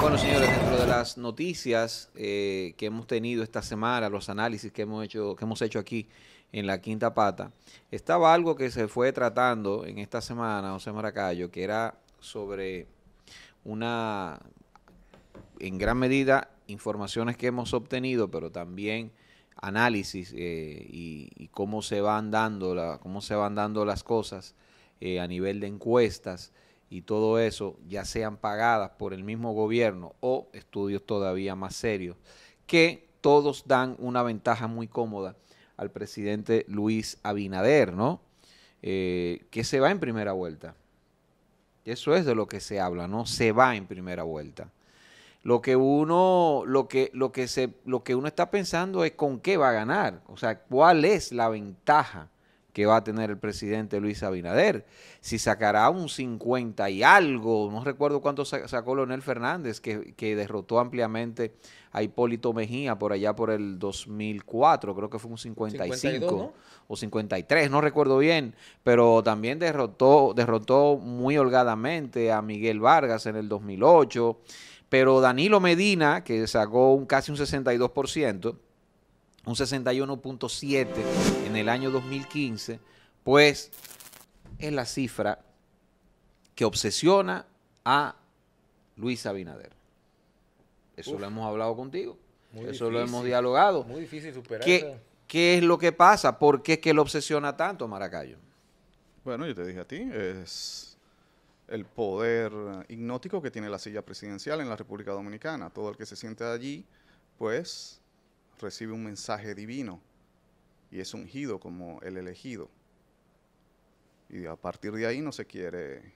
Bueno, señores, dentro de las noticias eh, que hemos tenido esta semana, los análisis que hemos hecho, que hemos hecho aquí en la quinta pata, estaba algo que se fue tratando en esta semana, José Maracayo, que era sobre una, en gran medida, informaciones que hemos obtenido, pero también análisis eh, y, cómo se van dando la, cómo se van dando las cosas eh, a nivel de encuestas y todo eso, ya sean pagadas por el mismo gobierno o estudios todavía más serios, que todos dan una ventaja muy cómoda al presidente Luis Abinader, ¿no? Eh, que se va en primera vuelta. Eso es de lo que se habla, ¿no? Se va en primera vuelta. Lo que uno, lo que, lo que se, lo que uno está pensando es con qué va a ganar. O sea, cuál es la ventaja que va a tener el presidente Luis Abinader. Si sacará un 50 y algo, no recuerdo cuánto sacó Leonel Fernández, que, que, derrotó ampliamente a Hipólito Mejía por allá por el 2004, creo que fue un 55 52, ¿no? o 53, no recuerdo bien, pero también derrotó, derrotó muy holgadamente a Miguel Vargas en el 2008, pero Danilo Medina, que sacó un, casi un 62%, un 61.7 en el año 2015, pues es la cifra que obsesiona a Luis Abinader. Eso Uf, lo hemos hablado contigo, eso difícil, lo hemos dialogado. Muy difícil superar ¿Qué, ¿Qué es lo que pasa? ¿Por qué es que lo obsesiona tanto, Maracayo? Bueno, yo te dije a ti, es el poder hipnótico que tiene la silla presidencial en la República Dominicana. Todo el que se siente allí, pues recibe un mensaje divino y es ungido como el elegido. Y a partir de ahí no se quiere,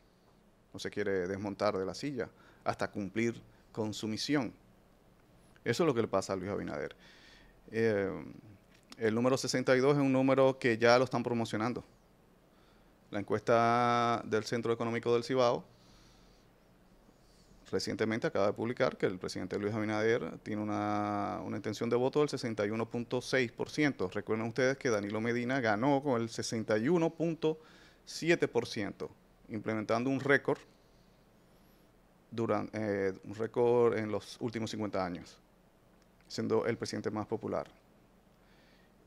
no se quiere desmontar de la silla hasta cumplir con su misión. Eso es lo que le pasa a Luis Abinader. Eh, el número 62 es un número que ya lo están promocionando. La encuesta del Centro Económico del Cibao recientemente acaba de publicar que el presidente Luis Abinader tiene una, una intención de voto del 61.6%. Recuerden ustedes que Danilo Medina ganó con el 61.7%, implementando un récord durante eh, un récord en los últimos 50 años, siendo el presidente más popular.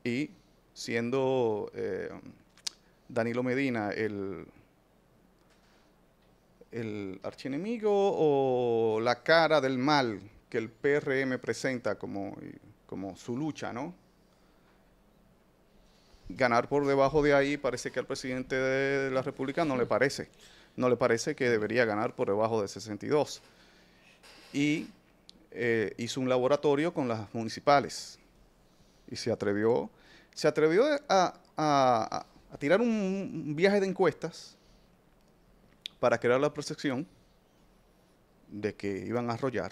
Y siendo eh, Danilo Medina el el archienemigo o la cara del mal que el PRM presenta como, como su lucha, ¿no? Ganar por debajo de ahí parece que al presidente de la República no le parece. No le parece que debería ganar por debajo de 62. Y eh, hizo un laboratorio con las municipales. Y se atrevió, se atrevió a, a, a tirar un, viaje de encuestas para crear la percepción de que iban a arrollar.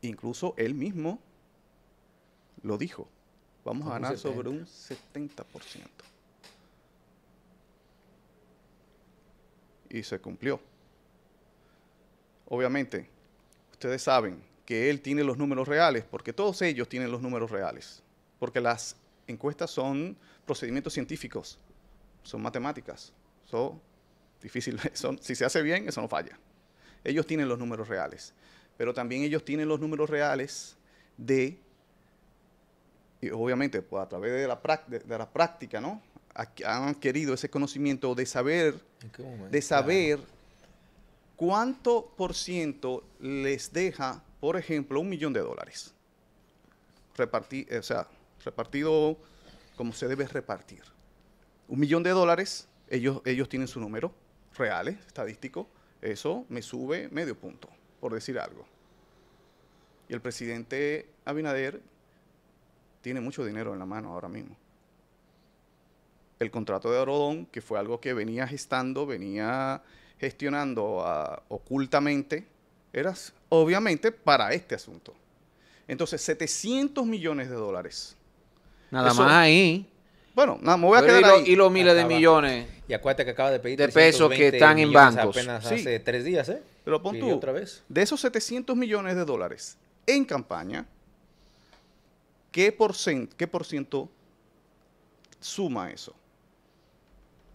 Incluso él mismo lo dijo. Vamos a ganar sobre un 70%. Y se cumplió. Obviamente, ustedes saben que él tiene los números reales, porque todos ellos tienen los números reales. Porque las encuestas son procedimientos científicos, son matemáticas, son Difícil, son, si se hace bien, eso no falla. Ellos tienen los números reales, pero también ellos tienen los números reales de, y obviamente pues, a través de la, de, de la práctica, ¿no? Han adquirido ese conocimiento de saber, de saber cuánto por ciento les deja, por ejemplo, un millón de dólares. Repartir, o sea, repartido como se debe repartir. Un millón de dólares, ellos, ellos tienen su número reales, estadísticos, eso me sube medio punto, por decir algo. Y el presidente Abinader tiene mucho dinero en la mano ahora mismo. El contrato de Orodón, que fue algo que venía gestando, venía gestionando uh, ocultamente, era obviamente para este asunto. Entonces, 700 millones de dólares. Nada Eso, más ahí. Bueno, nada, me voy a quedar y, lo, ahí. y los miles Acaba. de millones y acuérdate que acaba de pedir de pesos que están en bancos. Apenas sí. hace tres días, ¿eh? Pero pon tú, otra vez. de esos 700 millones de dólares en campaña, ¿qué por, qué por ciento suma eso?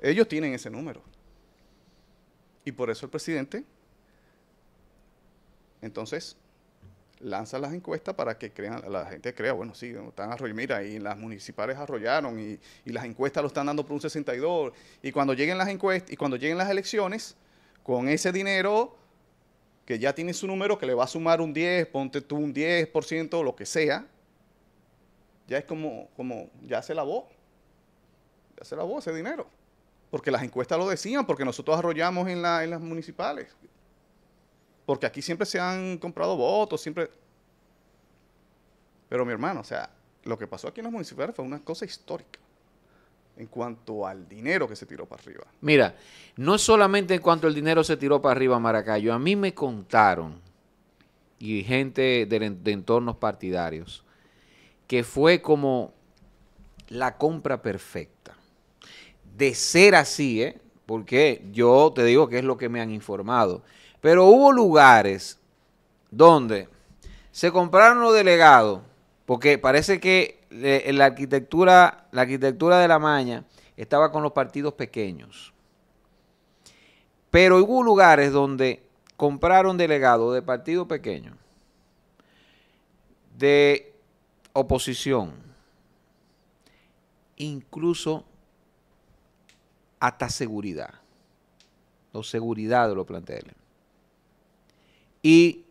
Ellos tienen ese número. Y por eso el presidente Entonces, lanza las encuestas para que crean, la gente crea, bueno, sí, están arrollando, mira, y las municipales arrollaron y, y las encuestas lo están dando por un 62. Y cuando lleguen las encuestas y cuando lleguen las elecciones, con ese dinero que ya tiene su número, que le va a sumar un 10, ponte tú un 10%, lo que sea, ya es como, como, ya se lavó. Ya se lavó ese dinero. Porque las encuestas lo decían, porque nosotros arrollamos en, la, en las municipales. Porque aquí siempre se han comprado votos, siempre... Pero mi hermano, o sea, lo que pasó aquí en las municipales fue una cosa histórica en cuanto al dinero que se tiró para arriba. Mira, no solamente en cuanto el dinero se tiró para arriba, Maracayo. A mí me contaron, y gente de, de entornos partidarios, que fue como la compra perfecta. De ser así, ¿eh? Porque yo te digo que es lo que me han informado. Pero hubo lugares donde se compraron los delegados, porque parece que eh, la arquitectura, la arquitectura de la maña estaba con los partidos pequeños. Pero hubo lugares donde compraron delegados de partidos pequeños, de oposición, incluso hasta seguridad, o seguridad de los planteles. Y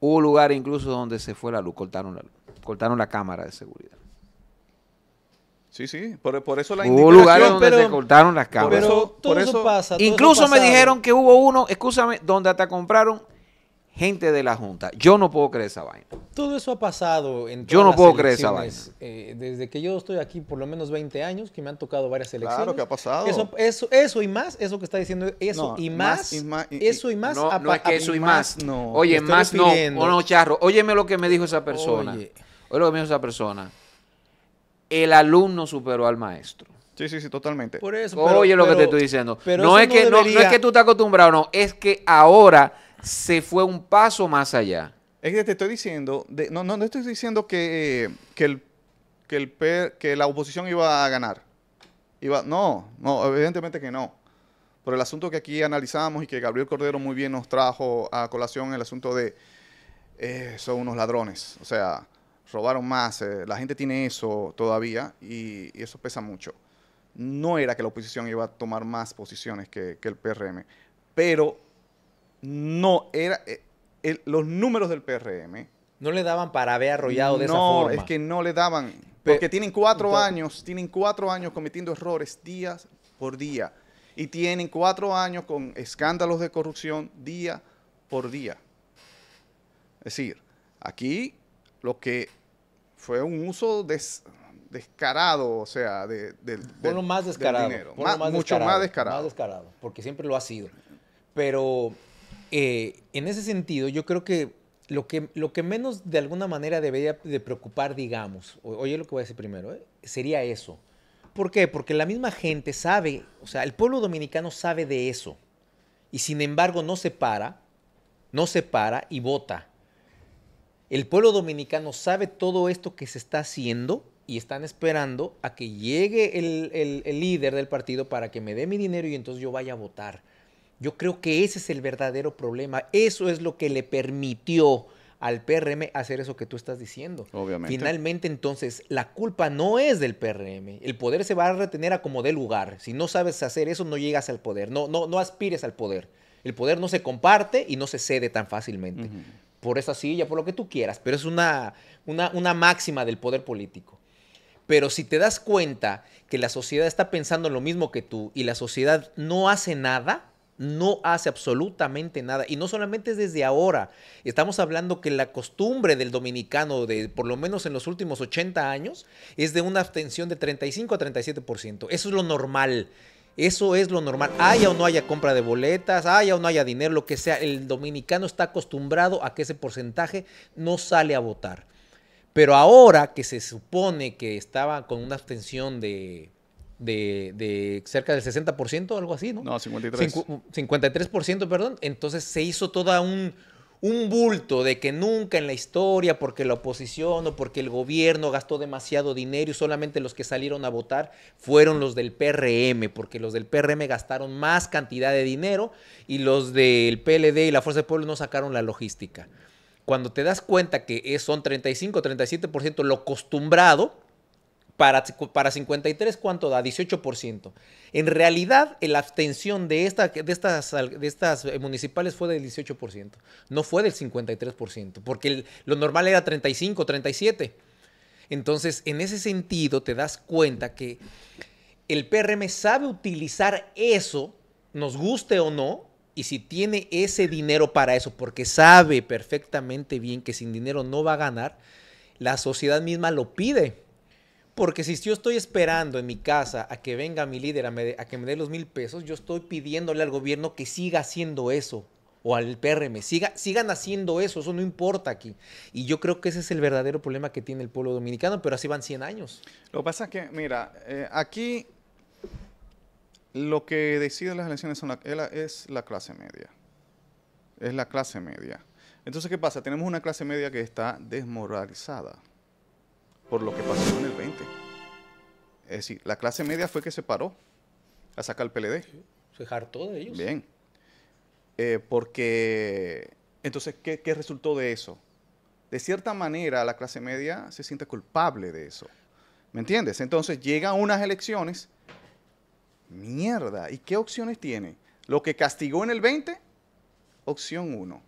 hubo lugares incluso donde se fue la luz, cortaron la luz, cortaron la cámara de seguridad. Sí, sí, por, por eso la Hubo lugares donde se cortaron las cámaras. Pero todo por eso, eso- pasa. todo Incluso eso me dijeron que hubo uno, escúchame, donde hasta compraron gente de la Junta. Yo no puedo creer esa vaina. Todo eso ha pasado en Yo todas no las puedo creer esa elecciones, eh, desde que yo estoy aquí por lo menos 20 años, que me han tocado varias elecciones. Claro que ha pasado. Eso, eso, eso y más, eso que está diciendo, eso No, y más más, y eso y más. No, ha no es que eso y más, más. no. Oye, más no. refiriendo- O no, Charro. Óyeme lo que me dijo esa persona. Oye. Oye lo que me dijo esa persona. El alumno superó al maestro. Sí, sí, sí, totalmente. Por eso, pero- Oye lo que te estoy diciendo. pero No es, que, no- no, debería- es que tú estás acostumbrado, no. Es que ahora se fue un paso más allá. Es que te estoy diciendo, de- no, no, no estoy diciendo que, que, el, que, el que la oposición iba a ganar. Iba, no, no, evidentemente que no. Por el asunto que aquí analizamos y que Gabriel Cordero muy bien nos trajo a colación, el asunto de eh, son unos ladrones. O sea, robaron más. eh, la gente tiene eso todavía y, y eso pesa mucho. No era que la oposición iba a tomar más posiciones que, que el PRM, pero no era... eh, el- los números del PRM No le daban para haber arrollado de esa no, forma. es que no le daban. Pe- Porque tienen cuatro Entonces- años, tienen cuatro años cometiendo errores días por día. Y tienen cuatro años con escándalos de corrupción día por día. Es decir, aquí lo que fue un uso des- descarado, o sea, de, del- Ponlo del- más del descarado. dinero. ponlo Ma- mucho más descarado. Más descarado, porque siempre lo ha sido. Pero eh, en ese sentido, yo creo que lo, que lo que menos de alguna manera debería de preocupar, digamos, o- oye lo que voy a decir primero, ¿eh? sería eso. ¿Por qué? Porque la misma gente sabe, o sea, el pueblo dominicano sabe de eso. Y sin embargo no se para, no se para y vota. El pueblo dominicano sabe todo esto que se está haciendo y están esperando a que llegue el, el- el líder del partido para que me dé mi dinero y entonces yo vaya a votar. Yo creo que ese es el verdadero problema. Eso es lo que le permitió al PRM hacer eso que tú estás diciendo. Obviamente. Finalmente, entonces, la culpa no es del PRM. El poder se va a retener a como dé lugar. Si no sabes hacer eso, no llegas al poder. No, no, no aspires al poder. El poder no se comparte y no se cede tan fácilmente. Ujú. Por esa silla, por lo que tú quieras. Pero es una, una, una máxima del poder político. Pero si te das cuenta que la sociedad está pensando lo mismo que tú y la sociedad no hace nada, no hace absolutamente nada. Y no solamente es desde ahora. Estamos hablando que la costumbre del dominicano, de por lo menos en los últimos 80 años, es de una abstención de 35 a 37%. Eso es lo normal. Eso es lo normal. Haya o no haya compra de boletas, haya o no haya dinero, lo que sea. El dominicano está acostumbrado a que ese porcentaje no sale a votar. Pero ahora que se supone que estaba con una abstención de, de, de cerca del 60%, algo así, ¿no? No, 53. Cincu- 53%, perdón. Entonces se hizo toda un, un bulto de que nunca en la historia, porque la oposición o porque el gobierno gastó demasiado dinero y solamente los que salieron a votar fueron los del PRM, porque los del PRM gastaron más cantidad de dinero y los del PLD y la Fuerza del Pueblo no sacaron la logística. Cuando te das cuenta que son 35, 37% lo acostumbrado, para, para 53, ¿cuánto da? 18%. En realidad, la abstención de, esta, de, estas, de estas eh, municipales fue del 18%. No fue del 53%, porque el- lo normal era 35, 37. Entonces, en ese sentido, te das cuenta que el PRM sabe utilizar eso, nos guste o no, y si tiene ese dinero para eso, porque sabe perfectamente bien que sin dinero no va a ganar, la sociedad misma lo pide. Porque si yo estoy esperando en mi casa a que venga mi líder a, a que me dé los mil pesos, yo estoy pidiéndole al gobierno que siga haciendo eso. O al PRM, siga, sigan haciendo eso, eso no importa aquí. Y yo creo que ese es el verdadero problema que tiene el pueblo dominicano, pero así van 100 años. Lo que pasa es que, mira, eh, aquí lo que decide las elecciones son la- es la clase media. Es la clase media. Entonces, ¿qué pasa? Tenemos una clase media que está desmoralizada por lo que pasó en el 20. Es decir, la clase media fue que se paró a sacar el PLD. Se hartó de ellos. Bien. Eh, porque, entonces, ¿qué, qué resultó de eso? De cierta manera, la clase media se siente culpable de eso. ¿Me entiendes? Entonces, llegan unas elecciones. Mierda. ¿Y qué opciones tiene? Lo que castigó en el 20, opción 1.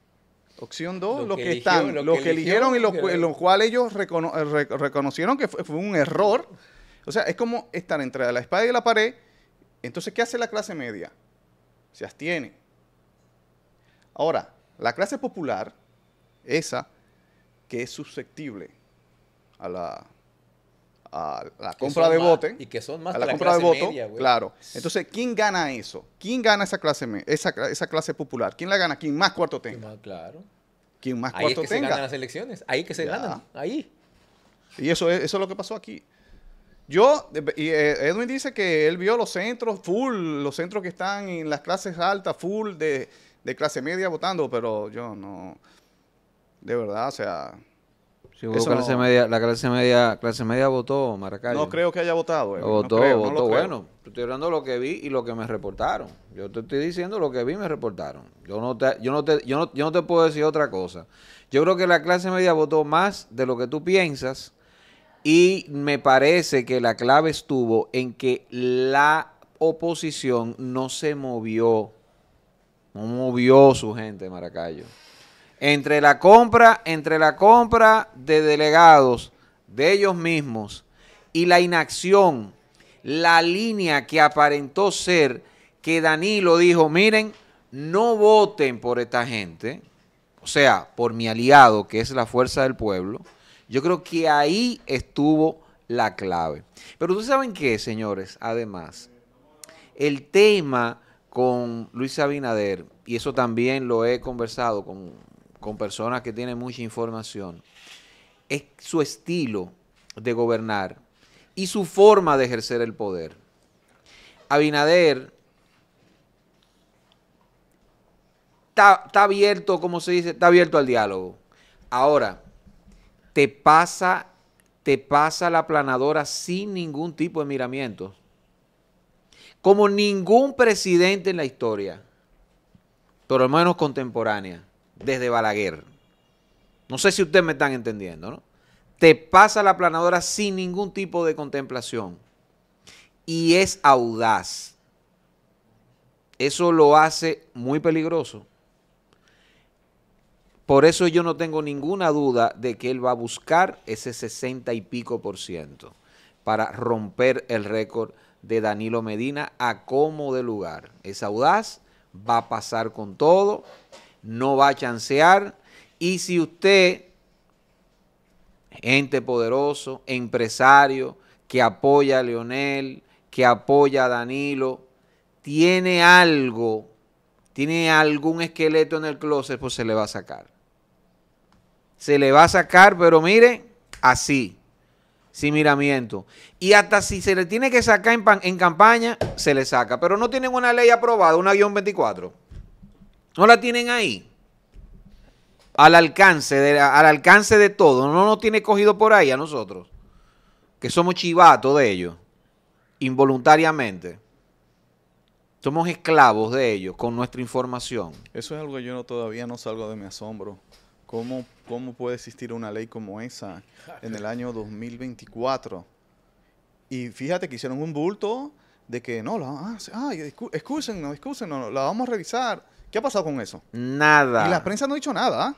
Opción 2, Lo que que, eligió, están, lo que que eligieron y lo, eligió, cu- lo cual ellos recono- eh, re- reconocieron que fue, fue un error. O sea, es como estar entre la espada y la pared. Entonces, ¿qué hace la clase media? Se abstiene. Ahora, la clase popular, esa que es susceptible a la, a la compra de más- voto, Y que son más a de la compra de voto, media, güey. claro. Entonces, ¿quién gana eso? ¿Quién gana esa clase, esa, esa clase popular? ¿Quién la gana? ¿Quién más cuarto tenga? Ah, Claro. ¿Quién más Ahí es que se ganan las elecciones. Ahí que se Ya. ganan. Ahí. Y eso es, eso es lo que pasó aquí. Yo, y, eh, Edwin dice que él vio los centros full, los centros que están en las clases altas, full de, de clase media votando, pero yo no, de verdad, o sea, Sí, hubo Eso clase no- media, la clase media, clase media votó, Maracayo. no creo que haya votado. No Votó, creo, votó. bueno, estoy hablando de lo que vi y lo que me reportaron. Yo te estoy diciendo lo que vi y me reportaron. Yo no te, yo no te, yo no, yo no te puedo decir otra cosa. Yo creo que la clase media votó más de lo que tú piensas y me parece que la clave estuvo en que la oposición no se movió, no movió su gente, Maracayo. Entre la compra, entre la compra de delegados de ellos mismos y la inacción, la línea que aparentó ser que Danilo dijo, miren, no voten por esta gente, o sea, por mi aliado, que es la fuerza del pueblo, yo creo que ahí estuvo la clave. Pero ustedes saben qué, señores, además, el tema con Luis Abinader, y eso también lo he conversado con, con personas que tienen mucha información, es su estilo de gobernar y su forma de ejercer el poder. Abinader está, abierto, como se dice, está abierto al diálogo. Ahora, te pasa, te pasa la planadora sin ningún tipo de miramientos. Como ningún presidente en la historia, por lo menos contemporánea, desde Balaguer. No sé si ustedes me están entendiendo, ¿no? Te pasa la planadora sin ningún tipo de contemplación. Y es audaz. Eso lo hace muy peligroso. Por eso yo no tengo ninguna duda de que él va a buscar ese 60 y pico por ciento para romper el récord de Danilo Medina a como de lugar. Es audaz, va a pasar con todo, no va a chancear. Y si usted, gente poderoso, empresario, que apoya a Leonel, que apoya a Danilo, tiene algo, tiene algún esqueleto en el closet, pues se le va a sacar. Se le va a sacar, pero mire, así, sin miramiento. Y hasta si se le tiene que sacar en, pan- en campaña, se le saca. Pero no tienen una ley aprobada, una guion 24. No la tienen ahí. al alcance de, al alcance de todo, no nos tiene cogido por ahí a nosotros, que somos chivatos de ellos, involuntariamente. Somos esclavos de ellos con nuestra información. Eso es algo que yo no, todavía no salgo de mi asombro. ¿Cómo, ¿Cómo puede existir una ley como esa en el año 2024? Y fíjate que hicieron un bulto de que no, la, ah, discu- excúsennos, excúsennos, la vamos a revisar. ¿Qué ha pasado con eso? Nada. Y la prensa no ha dicho nada. ¿ah?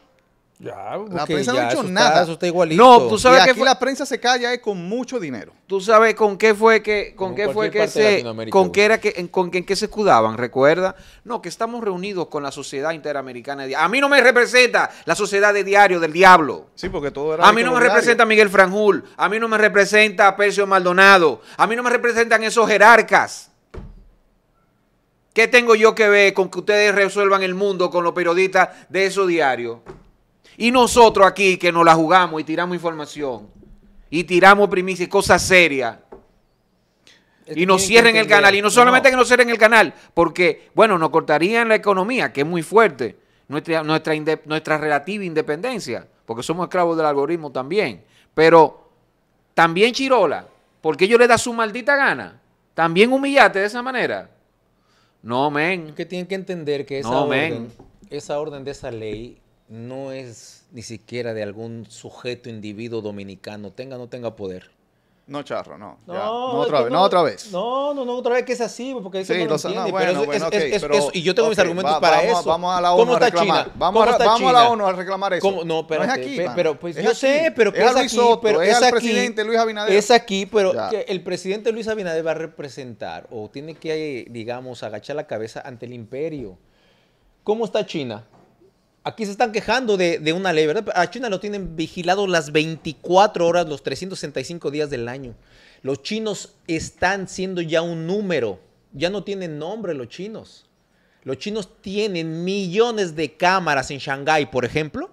Ya, La prensa no ha dicho eso está- nada. eso está igualito. No, tú sabes y qué aquí fue- la prensa se calla eh, con mucho dinero. ¿Tú sabes con qué fue que, con Como qué fue que se, con qué era que, en- con que- en qué se escudaban? ¿Recuerda? No, que estamos reunidos con la sociedad interamericana. de- A mí no me representa la sociedad de diario del diablo. Sí, porque todo era... A mí no me representa Miguel Franjul, a mí no me representa Percio Maldonado, a mí no me representan esos jerarcas. ¿Qué tengo yo que ver con que ustedes resuelvan el mundo con los periodistas de esos diarios? Y nosotros aquí que nos la jugamos y tiramos información y tiramos primicia y cosas serias Es y nos cierren el canal. Y no solamente no. que nos cierren el canal, porque, bueno, nos cortarían la economía, que es muy fuerte, nuestra, nuestra relativa independencia, porque somos esclavos del algoritmo también. Pero también Chirola, porque ellos le da su maldita gana, también humillate de esa manera. No, men. que tienen que entender que esa, No, orden, esa orden de esa ley no es ni siquiera de algún sujeto, individuo dominicano, tenga o no tenga poder. No, charro, no. ya. No, No, otra vez, no otra vez. No, no, no, otra vez que es así, porque eso Sí, no lo no, entiende, bueno, pero eso- bueno, es- es- ok, es- pero- es- y yo tengo mis argumentos va- para vamos, eso. Vamos a la ¿Cómo ONU a reclamar. China? Vamos, ¿Cómo a, vamos a la? ONU a reclamar eso. ¿Cómo? No, espérate, no es aquí, pe- pero pues Es yo aquí. sé, pero es, aquí, Soto, pero es, aquí, presidente Luis Abinader. Es aquí, pero Ya. el presidente Luis Abinader va a representar o tiene que, digamos, agachar la cabeza ante el imperio. ¿Cómo está China? Aquí se están quejando de, de una ley, ¿verdad? A China lo tienen vigilado las 24 horas, los 365 días del año. Los chinos están siendo ya un número. Ya no tienen nombre los chinos. Los chinos tienen millones de cámaras en Shanghái, por ejemplo,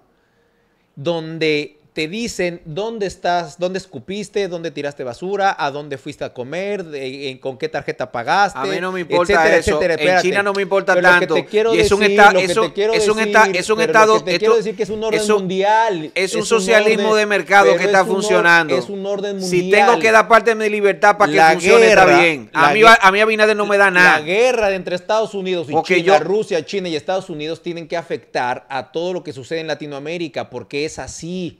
donde te dicen dónde estás, dónde escupiste, dónde tiraste basura, a dónde fuiste a comer, de- en- con qué tarjeta pagaste. A mí no me importa etcétera, eso. etcétera. En. China no me importa Pero lo que tanto. te quiero Y es un decir, esta- lo que es un- esta- es un estado- que te esto- quiero decir que es un orden mundial. Es un socialismo orden- de mercado que es está funcionando. Es un orden mundial. Si tengo que dar parte de mi libertad para que La funcione, guerra- está bien. A la mí, a mí Abinader no me da La nada. guerra de entre Estados Unidos y Porque China, yo- Rusia, China y Estados Unidos tienen que afectar a todo lo que sucede en Latinoamérica, porque es así.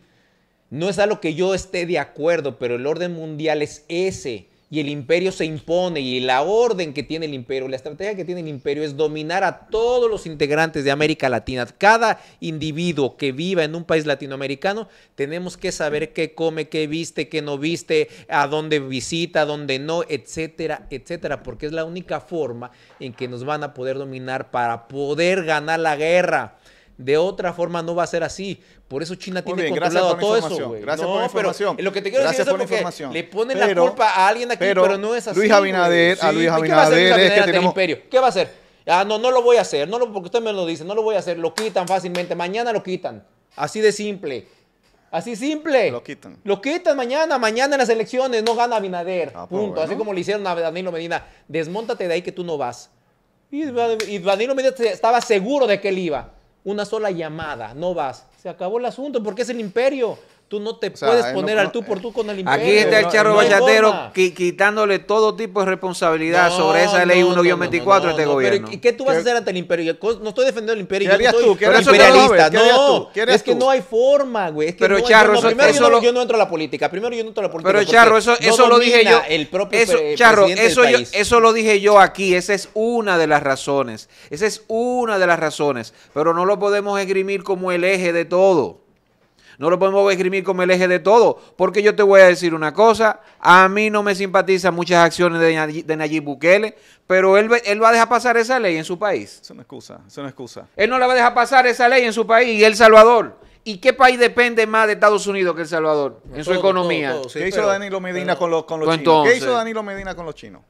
No es a lo que yo esté de acuerdo, pero el orden mundial es ese. Y el imperio se impone y la orden que tiene el imperio, la estrategia que tiene el imperio es dominar a todos los integrantes de América Latina. Cada individuo que viva en un país latinoamericano, tenemos que saber qué come, qué viste, qué no viste, a dónde visita, a dónde no, etcétera, etcétera, porque es la única forma en que nos van a poder dominar para poder ganar la guerra. De otra forma no va a ser así. Por eso China tiene bien, controlado por la todo eso, güey. gracias No, por la pero información. lo que te quiero Gracias decir es por porque información. le ponen Pero- la culpa a alguien aquí, pero, pero no es así. Luis Abinader- a Luis ¿y ¿Qué va a hacer Luis Abinader es que Abinader tenemos- imperio? ¿Qué va a hacer? Ah, no, no lo voy a hacer. No lo, porque usted me lo dice. No lo voy a hacer. Lo quitan fácilmente. Mañana lo quitan. Así de simple. Así simple. Lo quitan. Lo quitan mañana. Mañana en las elecciones no gana Abinader. Ah, pues punto. Así bueno. como le hicieron a Danilo Medina. Desmóntate de ahí que tú no vas. Y, y Danilo Medina estaba seguro de que él iba. Una sola llamada. No vas. Se acabó el asunto porque es el imperio. Tú no te sea, puedes no- poner no- al tú por tú con el imperio. Aquí está el charro bachatero quitándole todo tipo de responsabilidad No, sobre esa ley no, 1-24 no, de este no, no, gobierno. Pero, ¿y qué tú vas a ¿Qué- hacer ante el imperio? Yo No estoy defendiendo el imperio. ¿Qué yo no harías soy tú? ¿Qué harías tú? imperialista. ¿Qué harías No, tú? ¿Qué harías es que no hay forma, güey. Es que Pero, Charro, eso- primero eso yo, no, lo- yo no entro a la política. Primero yo no entro a la política. Pero Charro, eso, no eso lo dije yo. El propio eso, pre- Charro, eso, yo, eso lo dije yo aquí. Esa es una de las razones. Esa es una de las razones. Pero no lo podemos esgrimir como el eje de todo. No lo podemos esgrimir como el eje de todo. Porque yo te voy a decir una cosa. A mí no me simpatizan muchas acciones de Nayib, de Nayib Bukele. Pero él, él va a dejar pasar esa ley en su país. Es una excusa, es una excusa. Él no le va a dejar pasar esa ley en su país y El Salvador. ¿Y qué país depende más de Estados Unidos que El Salvador en su economía? todo, todo, sí, ¿Qué hizo pero- Danilo Medina pero- con los, con los Pues chinos? ¿Qué hizo Danilo Medina con los chinos?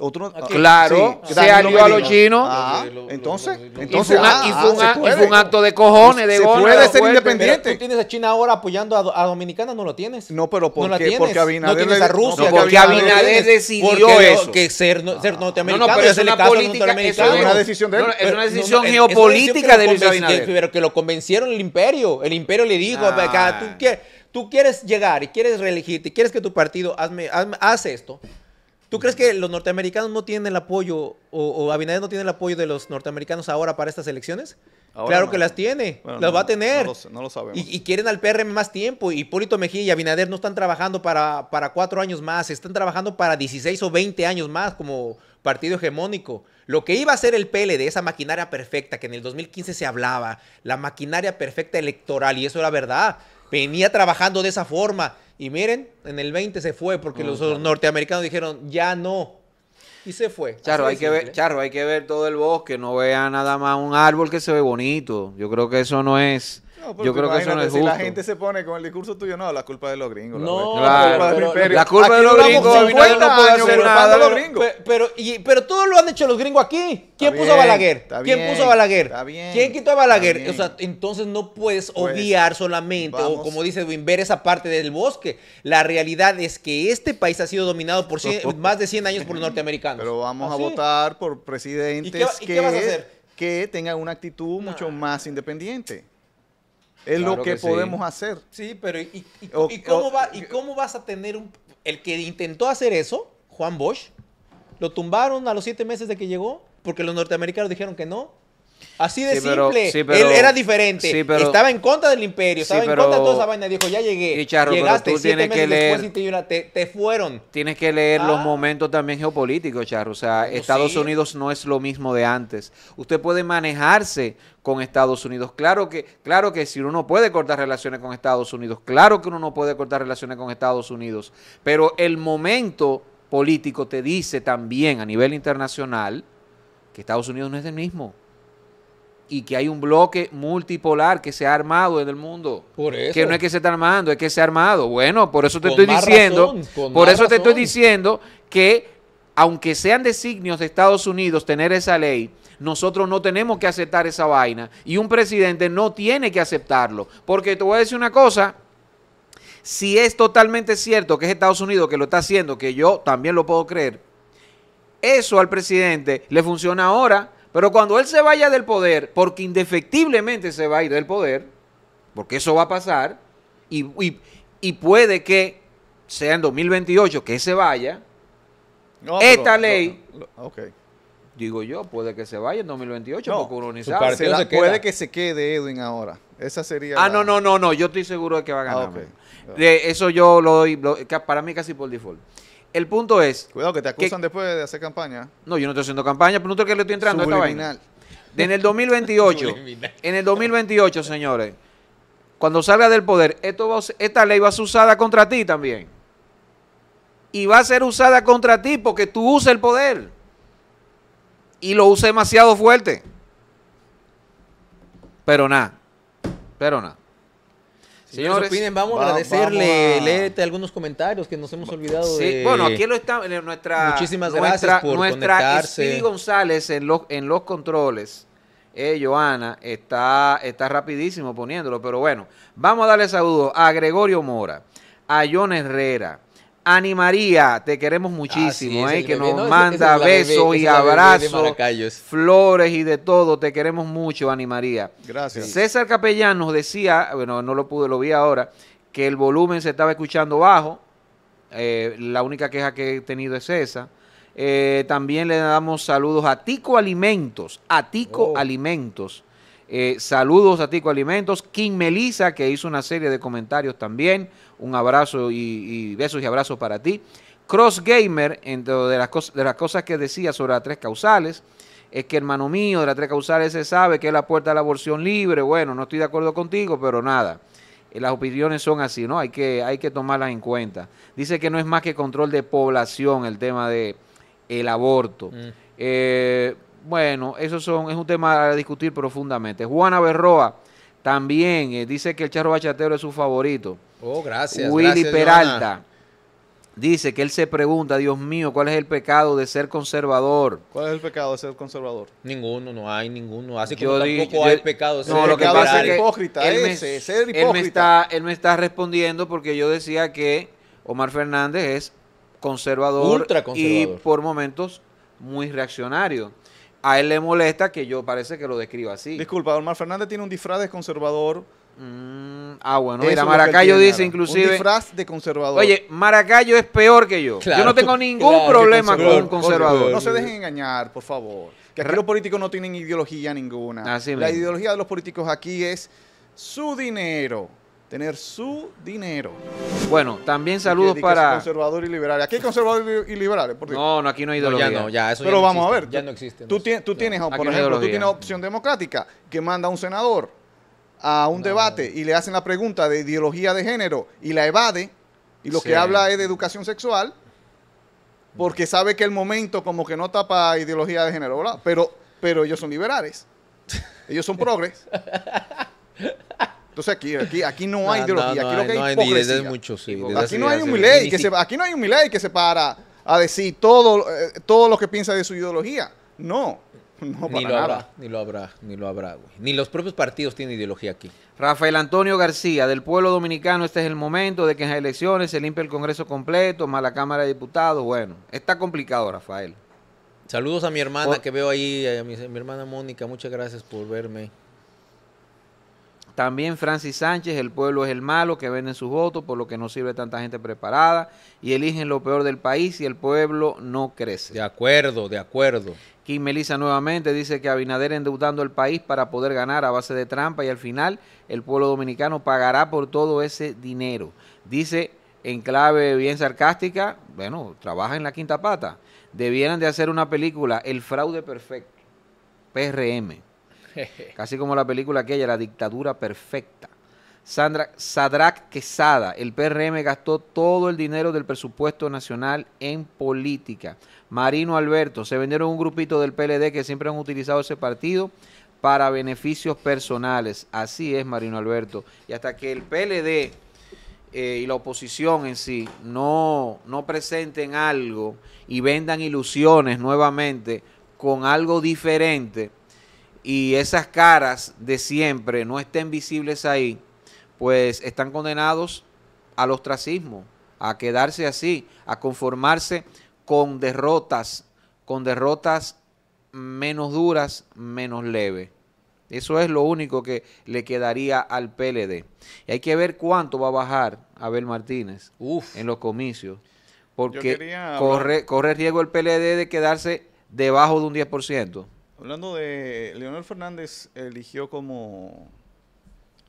Otro. Claro, sí, se alió a los chinos. Ah, entonces, Y entonces, fue, un, ah, y fue un y fue acto de cojones, de Se puede de ser fuerte. independiente. Pero tú tienes a China ahora apoyando a, a Dominicana, no lo tienes. No, pero ¿por no qué? tienes. Porque Abinader no a Rusia. No, porque Abinader decidió Porque eso. Que ser, no- ser norteamericano No, no, pero es una política, eso es una decisión de él. No, no, es una decisión geopolítica es de una Luis Abinader. Pero que lo convencieron el imperio. El imperio le dijo, acá, tú, quieres, tú quieres llegar y quieres reelegirte y quieres que tu partido hazme, hazme- haz esto. ¿Tú crees que los norteamericanos no tienen el apoyo o, o Abinader no tiene el apoyo de los norteamericanos ahora para estas elecciones? Ahora claro no. que las tiene, Bueno, las no, va a tener. No lo, sé, no lo sabemos. Y, y quieren al PRM más tiempo. Y Hipólito Mejía y Abinader no están trabajando para, para cuatro años más, están trabajando para 16 o 20 años más como partido hegemónico. Lo que iba a ser el PLD, esa maquinaria perfecta que en el 2015 se hablaba, la maquinaria perfecta electoral, y eso era verdad, venía trabajando de esa forma. Y miren, en el 20 se fue porque los norteamericanos dijeron, ya no. Y se fue. Charro, hay que ver. Charro, hay que ver todo el bosque, no vea nada más un árbol que se ve bonito. Yo creo que eso no es, No, pero yo creo que eso no imagínate, es si justo. la gente se pone con el discurso tuyo, no, la culpa de los gringos. No. Claro, la culpa pero- imperio. la culpa de Aquí los gringos, 50 Abinader no puede años hacer nada. a los gringos. Pe- Pero, y- pero todo lo han hecho los gringos aquí. ¿Quién Está puso a Balaguer? ¿Quién bien, puso a Balaguer? está bien, ¿Quién quitó a Balaguer? O sea, entonces no puedes Pues, obviar solamente, o como dice Edwin, ver esa parte del bosque. La realidad es que este país ha sido dominado por cien- más de 100 años por los norteamericanos. Pero vamos Así. a votar por presidentes ¿Y qué y que, qué vas a hacer? que tengan una actitud mucho más independiente. Es Claro lo que, que sí. podemos hacer. Sí, pero ¿y, y- O- y cómo o- va, ¿y cómo vas a tener un... El que intentó hacer eso, Juan Bosch, lo tumbaron a los siete meses de que llegó porque los norteamericanos dijeron que no. Así de Sí, pero- simple. sí, pero- Él era diferente. sí, pero- estaba en contra del imperio, estaba en contra de toda esa vaina. Dijo, ya llegué. Y, Charro, pero Llegaste tú siete tienes que después leer- y te, fueron. Tienes que leer los Ah. momentos también geopolíticos, Charro. O sea, Bueno, Estados. Unidos no es lo mismo de antes. Usted puede manejarse con Estados Unidos. Claro que, claro que si uno no puede cortar relaciones con Estados Unidos, claro que uno no puede cortar relaciones con Estados Unidos. Pero el momento político te dice también a nivel internacional que Estados Unidos no es el mismo. Y que hay un bloque multipolar que se ha armado en el mundo. Por eso. Que no es que se está armando, es que se ha armado. Bueno, por eso te Con estoy diciendo, razón, por eso te estoy diciendo que aunque sean designios de Estados Unidos tener esa ley, nosotros no tenemos que aceptar esa vaina y un presidente no tiene que aceptarlo. Porque te voy a decir una cosa, si es totalmente cierto que es Estados Unidos que lo está haciendo, que yo también lo puedo creer, eso al presidente le funciona ahora, pero cuando él se vaya del poder, porque indefectiblemente se va a ir del poder, porque eso va a pasar, y, y- y puede que sea en 2028 que se vaya, No, Esta pero- ley- lo- lo- ok. digo yo, puede que se vaya en 2028, No, porque uno ni su sabe. partido Se la- se queda. puede que se quede Edwin ahora. Esa sería. Ah, la- no, no, no, no, yo estoy seguro de que va a ganar. Ah, ok. man. De eso yo lo doy, lo- para mí casi por default. El punto es, Cuidado que te acusan después de hacer campaña. no, yo no estoy haciendo campaña, pero no que le estoy entrando a esta vaina. Subliminal. En el 2028, Subliminal. en el 2028, señores, cuando salga del poder, esto va esta ley va a ser usada contra ti también. Y va a ser usada contra ti porque tú usas el poder. Y lo usas demasiado fuerte. Pero nada. Pero nada. Señores, opinen, vamos a agradecerle, vamos a- léete algunos comentarios que nos hemos olvidado Sí, de... bueno, aquí lo está en nuestra Muchísimas nuestra, gracias por nuestra conectarse. Speedy González en los en los controles. Eh, Joana está está rapidísimo poniéndolo, pero bueno, vamos a darle saludos a Gregorio Mora, a John Herrera, Ani María, te queremos muchísimo, Ah, sí, eh, que bebé, nos manda es bebé, besos y abrazos, flores y de todo, te queremos mucho, Ani María. Gracias. César Capellán nos decía, bueno, no lo pude, lo vi ahora, que el volumen se estaba escuchando bajo. Eh, la única queja que he tenido es esa. Eh, también le damos saludos a Tico Alimentos, a Tico Oh. Alimentos. Eh, saludos a Tico Alimentos. King Melissa, que hizo una serie de comentarios también. Un abrazo y, y besos y abrazos para ti. Cross Gamer, entre de las, cosas, de las cosas que decía sobre las tres causales, es que hermano mío, de las tres causales se sabe que es la puerta a la aborción libre. Bueno, no estoy de acuerdo contigo, pero nada. Eh, Las opiniones son así, ¿no? Hay que, hay que tomarlas en cuenta. Dice que no es más que control de población el tema de el aborto. Mm. Eh, bueno, eso son, es un tema a discutir profundamente. Juana Berroa también eh, dice que el charro bachatero es su favorito. Oh, gracias. Willy gracias, Peralta Joana. dice que él se pregunta, Dios mío, ¿cuál es el pecado de ser conservador? ¿Cuál es el pecado de ser conservador? Ninguno, no hay ninguno. Así Yo como di- tampoco yo- hay pecado. de No, ser lo que pasa es que hipócrita, él me, ese, ser él me hipócrita. está, él me está respondiendo porque yo decía que Omar Fernández es conservador, Ultra y conservador. por momentos muy reaccionario. A él le molesta que yo parece que lo describa así. Disculpa, Omar Fernández tiene un disfraz de conservador. Mm, ah, bueno, Eso mira, Maracayo tiene, dice Aaron. Un inclusive... disfraz de conservador. Oye, Maracayo es peor que yo. yo no tengo ningún claro, problema con conservador, un conservador. No se dejen engañar, por favor. Que aquí los políticos no tienen ideología ninguna. Así La mismo. ideología de los políticos aquí es su dinero. Tener su dinero. Bueno, también saludos Que- para... conservador y liberal. Aquí hay conservadores y liberales. No, no, aquí no hay No, ideología. ya no, ya eso Pero ya no vamos a ver. Ya no existe. Tú, no. tienes, tú tienes, Aquí por ejemplo, tú tienes opción democrática que manda a un senador a un debate y le hacen la pregunta de ideología de género y la evade y lo Sí. que habla es de educación sexual porque sabe que el momento como que no tapa ideología de género, ¿verdad? Pero, pero ellos son liberales. Ellos son progres. Entonces aquí, aquí, aquí no hay ideología, no, aquí no lo que hay- ni hipocresía. mucho, sí, Aquí no hay un Milei ni que se, aquí no hay un Milei que se para a decir todo, eh, todo lo que piensa de su ideología. No, no ni para lo nada. habrá, ni lo habrá, ni lo habrá, güey. Ni los propios partidos tienen ideología aquí. Rafael Antonio García, del pueblo dominicano, este es el momento de que en las elecciones se limpie el Congreso completo, más la Cámara de Diputados. Bueno, está complicado, Rafael. Saludos a mi hermana Por- que veo ahí, a mi, mi hermana Mónica. Muchas gracias por verme. También Francis Sánchez, el pueblo es el malo, que venden sus votos, por lo que no sirve tanta gente preparada y eligen lo peor del país y el pueblo no crece. De acuerdo, de acuerdo. Kim Melissa nuevamente dice que Abinader endeudando el país para poder ganar a base de trampa y al final el pueblo dominicano pagará por todo ese dinero. Dice en clave bien sarcástica, bueno, trabaja en la quinta pata. Debieran de hacer una película, El fraude perfecto, PRM. Casi como la película aquella, La dictadura perfecta. Sandra, Sadrach Quesada, el PRM gastó todo el dinero del presupuesto nacional en política. Marino Alberto, se vendieron un grupito del PLD que siempre han utilizado ese partido para beneficios personales. Así es, Marino Alberto. Y hasta que el PLD eh, y la oposición en sí no, no presenten algo y vendan ilusiones nuevamente con algo diferente y esas caras de siempre no estén visibles ahí, pues están condenados al ostracismo, a quedarse así, a conformarse con derrotas, con derrotas menos duras, menos leves. Eso es lo único que le quedaría al PLD. Y hay que ver cuánto va a bajar Abel Martínez Uf. en los comicios, porque corre, corre riesgo el PLD de quedarse debajo de un 10%. Hablando de Leonel Fernández, eligió como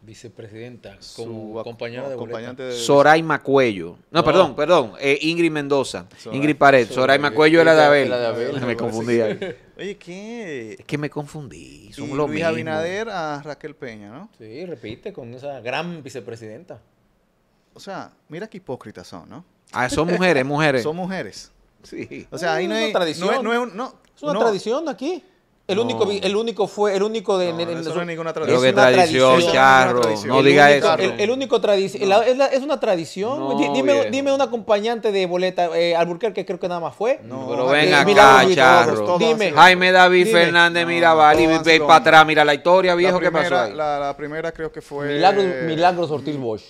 Vicepresidenta, su como compañera de acompañante de Soraima Cuello. No, No. perdón, perdón. eh, Ingrid Mendoza. Soray- Ingrid Pared. Soray- Soraima Cuello era de Abel. de Abel. Me confundí ahí. Oye, ¿qué? Es que me confundí. Y Somos lo Luis. Abinader a Raquel Peña, ¿no? Sí, repite, con esa gran vicepresidenta. O sea, mira qué hipócritas son, ¿no? Ah, son mujeres, mujeres. Son mujeres. Sí. O sea, ahí Es no una hay tradición. No, es- no es un- no, Es una no. tradición aquí. El No. único, el único fue, el único de... No, en- en- eso no es ninguna tradición. que tradición, tradición. charro. tradición. No El diga único- eso. El, el único tradición. es, una tradición. Dime, viejo. dime un acompañante de boleta. Eh, Alburquerque creo que nada más fue. No, Pero ven acá, charro. todos, todos Dime. Jaime David Dime. Fernández No, Mirabal y ve para atrás. Mira la historia, viejo, ¿qué pasó ahí? la, la primera creo que fue... Milagros, Milagros Ortiz Bosch.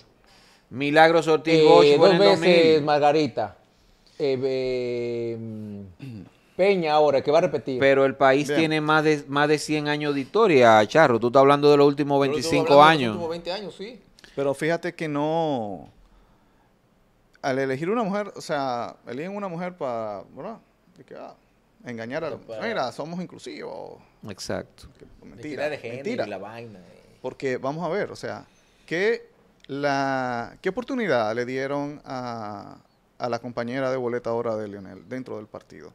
Milagros Ortiz Eh, Bosch fue dos veces 2000. Margarita. Eh, eh, mm, Peña ahora, que va a repetir. Pero el país Bien. tiene más de, más de 100 años de historia, Charro. Tú estás hablando de los últimos 25 años. Los últimos 20 años, sí. Pero fíjate que no... Al elegir una mujer, o sea, eligen una mujer para, ¿verdad? De que, ah, engañar a... Para- Mira, somos inclusivos. Exacto. Mentira, Mentira de género mentira. y la vaina. eh. Porque vamos a ver, o sea, ¿qué, la, ¿qué oportunidad le dieron a, a la compañera de boleta ahora de Lionel dentro del partido?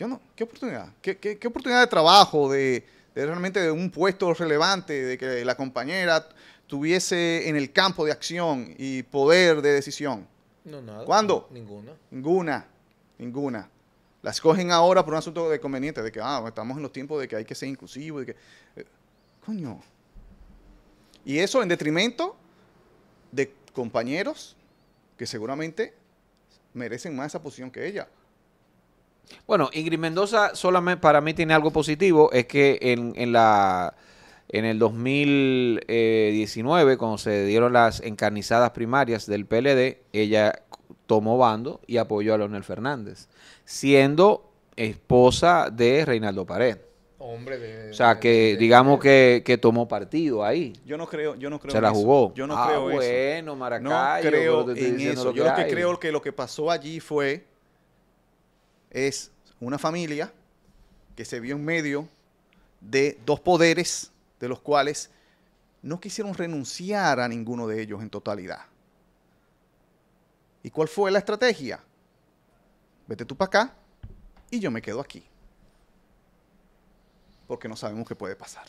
Yo no, ¿qué oportunidad? ¿Qué, qué, qué oportunidad de trabajo, de, de realmente de un puesto relevante, de que la compañera tuviese en el campo de acción y poder de decisión? No, nada. ¿Cuándo? Ninguna. Ninguna, ninguna. La escogen ahora por un asunto de conveniente, de que ah, estamos en los tiempos de que hay que ser inclusivo, de que... eh, coño. Y eso en detrimento de compañeros que seguramente merecen más esa posición que ella. Bueno, Ingrid Mendoza solamente para mí tiene algo positivo, es que en, en la en el 2019, cuando se dieron las encarnizadas primarias del PLD, ella tomó bando y apoyó a Leonel Fernández, siendo esposa de Reinaldo Pared. Hombre de... O sea, que digamos que, que tomó partido ahí. Yo no creo, yo no creo Se en la eso. jugó. Yo no Ah, creo eso. bueno, No Maracayo, creo te estoy en eso. Yo lo que hay. creo que lo que pasó allí fue es una familia que se vio en medio de dos poderes de los cuales no quisieron renunciar a ninguno de ellos en totalidad. ¿Y cuál fue la estrategia? Vete tú para acá y yo me quedo aquí. Porque no sabemos qué puede pasar.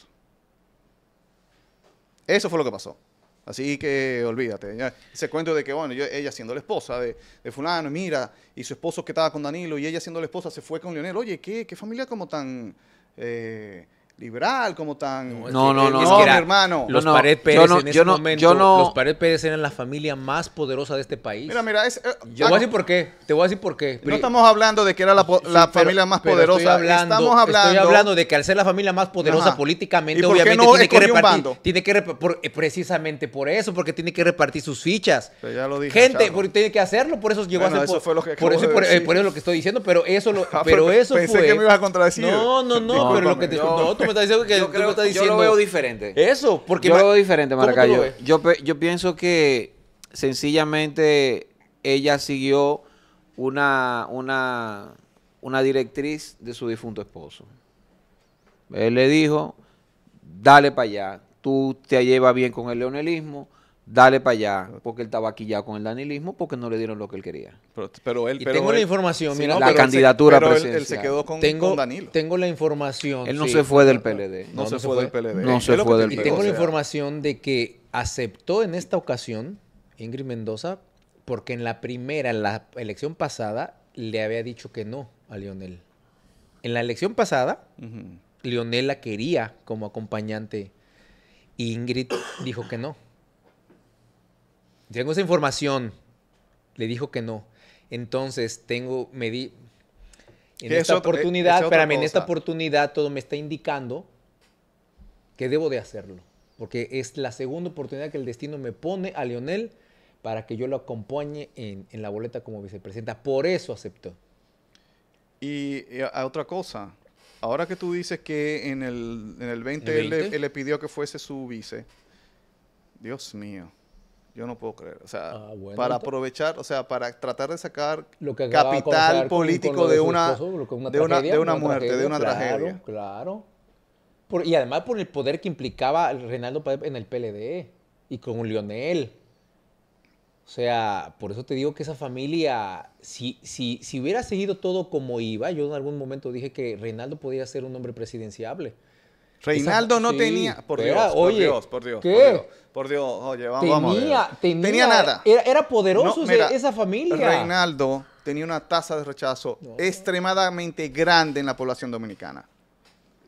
Eso fue lo que pasó. Así que olvídate. ya, ese cuento de que, bueno, yo- ella siendo la esposa de, de fulano, mira, y su esposo que estaba con Danilo, y ella siendo la esposa se fue con Leonel. Oye, ¿qué, qué familia como tan eh, liberal, como tan... No, No, no, es que era- hermano. Los No, Pared yo Pérez no- en ese yo no- momento, yo no- los Pared Pérez eran la familia más poderosa de este país. Mira, mira, es, eh, Yo voy a decir por qué, te voy a decir por qué. no estamos hablando de que era la, po- Sí, la pero- familia más pero poderosa. Estoy hablando, Estamos hablando... estoy hablando de que al ser la familia más poderosa Ajá. políticamente, ¿Y por qué obviamente no tiene que escogió un repartir, bando? tiene que rep- por- eh, precisamente por eso, porque tiene que repartir sus fichas. Pero ya lo dije, Gente, Charlo. porque tiene que hacerlo, por eso llegó Bueno, a ser eso por, fue lo que por eso, por, eh, por eso lo que estoy diciendo, pero eso lo, Ah, pero eso pensé fue que me ibas a contradecir. No, no, no, pero lo que te no, tú me estás diciendo que Yo, creo- diciendo lo veo diferente. Eso, porque yo lo veo diferente, ¿Cómo tú lo Maracayo. Yo, yo pienso que sencillamente ella siguió una, una, una directriz de su difunto esposo. Él le dijo, dale para allá, tú te llevas bien con el leonelismo, dale para allá, porque él estaba aquí ya con el danilismo, porque no le dieron lo que él quería. Pero, pero él, Y pero tengo la información, Sí, mira, no, la él se- candidatura pero él- Él, se quedó con, tengo, con Danilo. tengo la información. Él no sí. se fue del PLD. no, no, se no se fue fue. del PLD. No se fue del te Y tengo o la información de que aceptó en esta ocasión Ingrid Mendoza porque en la primera, en la elección pasada, le había dicho que no a Lionel. En la elección pasada. Lionel la quería como acompañante y Ingrid dijo que no. Tengo esa información. Le dijo que no. Entonces, tengo, me di... En esta otra- eh, oportunidad, espérame, en esta oportunidad todo me está indicando que debo de hacerlo. Porque es la segunda oportunidad que el destino me pone a Lionel para que yo lo acompañe en, en la boleta como vicepresidenta. Por eso aceptó. Y, y a, a otra cosa, ahora que tú dices que en el, en el 20, ¿El Él, le, 20? él le pidió que fuese su vice, Dios mío, yo no puedo creer. O sea, Ah, bueno, para aprovechar, o sea, para tratar de sacar lo que capital con- político con de, una, esposo, es de, una, tragedia, de una una muerte, de una claro, tragedia. Claro. Por- y además por el poder que implicaba Reinaldo Paez en el PLD y con Lionel. O sea, por eso te digo que esa familia, si, si, si hubiera seguido todo como iba, yo en algún momento dije que Reinaldo podía ser un hombre presidenciable. Reinaldo Esa- no sí, tenía, por Dios, por oye, Dios, por Dios, ¿qué? por Dios, por Dios, oye, vamos, vamos a ver. Tenía, tenía, tenía nada. Era, era poderoso No, mira, esa familia. Reinaldo tenía una tasa de rechazo No. extremadamente grande en la población dominicana.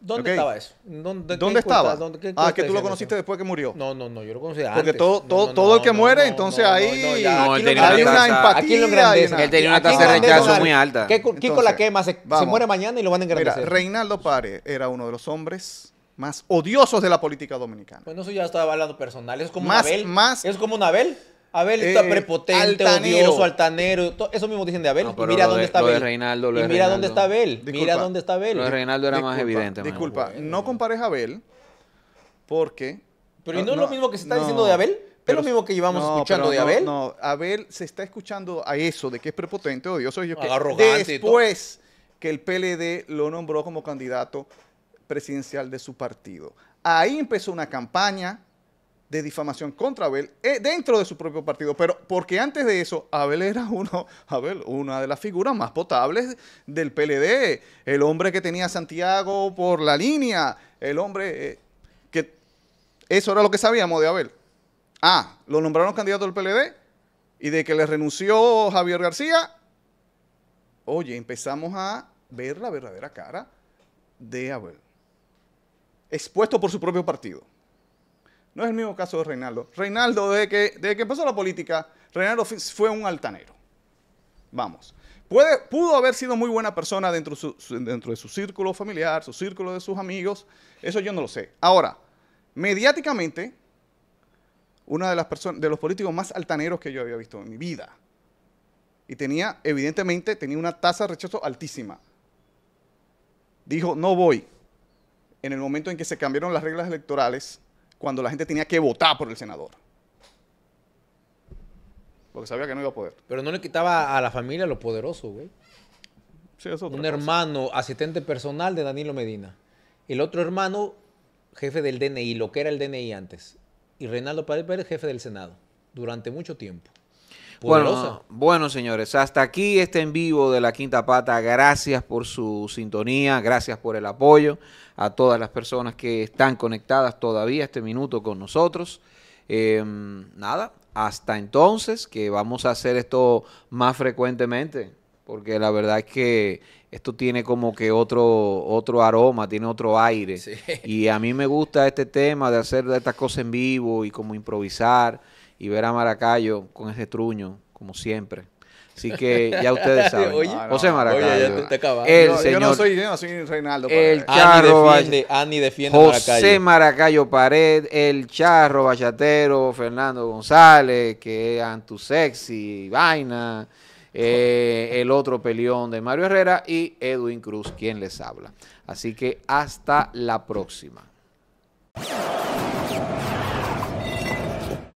¿Dónde estaba eso? ¿Dónde, estaba? ¿Dónde- qué ah, que tú lo conociste eso? después que murió. No, no, no, yo lo Porque antes. todo- No, todo- no, todo el que no, muere, no, entonces ahí no, ya, tenía hay una tasa- empatía. Aquí lo hay engrandecen. una- Él tenía una tasa de rechazo muy alta. ¿Qué, Kiko la quema, se, muere mañana y lo van a Mira, engrandecer. Reinaldo Párez era uno de los hombres más odiosos de la política dominicana. Bueno, eso ya estaba hablando personal. Es como Más- un Abel. más- es como un Abel. Abel Eh, está prepotente, altanero. odioso, altanero. Eso mismo dicen de Abel. No, mira dónde de- está Abel. Reinaldo, y mira dónde está Abel. Mira dónde está Abel. Lo de Reinaldo era más evidente. Disculpa, no compares a Abel porque... Pero ¿y no, es lo mismo que se está diciendo de Abel? ¿Es pero- lo mismo que llevamos no, escuchando de no, Abel? No, Abel se está escuchando a eso de que es prepotente, odioso. Yo que Arrogante y todo. después que el PLD lo nombró como candidato presidencial de su partido. Ahí empezó una campaña de difamación contra Abel eh, dentro de su propio partido, pero porque antes de eso Abel era uno, Abel, una de las figuras más potables del PLD, el hombre que tenía Santiago por la línea, el hombre eh, que eso era lo que sabíamos de Abel. Ah, lo nombraron candidato del PLD y de que le renunció Javier García, oye, empezamos a ver la verdadera cara de Abel, expuesto por su propio partido. No es el mismo caso de Reinaldo. Reinaldo, desde que, desde que empezó la política, Reinaldo fue un altanero. Vamos. Pudo haber sido muy buena persona dentro, de su- dentro de su círculo familiar, su círculo de sus amigos. Eso yo no lo sé. Ahora, mediáticamente, una de de los políticos más altaneros que yo había visto en mi vida. Y tenía, evidentemente, tenía una tasa de rechazo altísima. Dijo, no voy. En el momento en que se cambiaron las reglas electorales, cuando la gente tenía que votar por el senador. Porque sabía que no iba a poder. Pero no le quitaba a la familia lo poderoso, güey. Sí, eso es Un cosa. hermano asistente personal de Danilo Medina. El otro hermano, jefe del DNI, lo que era el DNI antes. Y Reinaldo Pérez, jefe del Senado. Durante mucho tiempo. Poderosa. Bueno, bueno, señores, hasta aquí este en vivo de la Quinta Pata. Gracias por su sintonía, gracias por el apoyo a todas las personas que están conectadas todavía este minuto con nosotros. Eh, nada, hasta entonces que vamos a hacer esto más frecuentemente, porque la verdad es que esto tiene como que otro, otro aroma, tiene otro aire. Sí. Y a mí me gusta este tema de hacer estas cosas en vivo y como improvisar y ver a Maracayo con ese truño, como siempre. Así que ya ustedes saben. Oye. José Maracayo. Oye, ya te- te acabas. el yo señor no soy, yo no soy Reinaldo. el. Charro defiende, Ani defiende José Maracayo. Maracayo Pared, el Charro Bachatero, Fernando González, que es Antusexy, Vaina, eh, el otro peleón de Mario Herrera y Edwin Cruz, quien les habla. Así que hasta la próxima.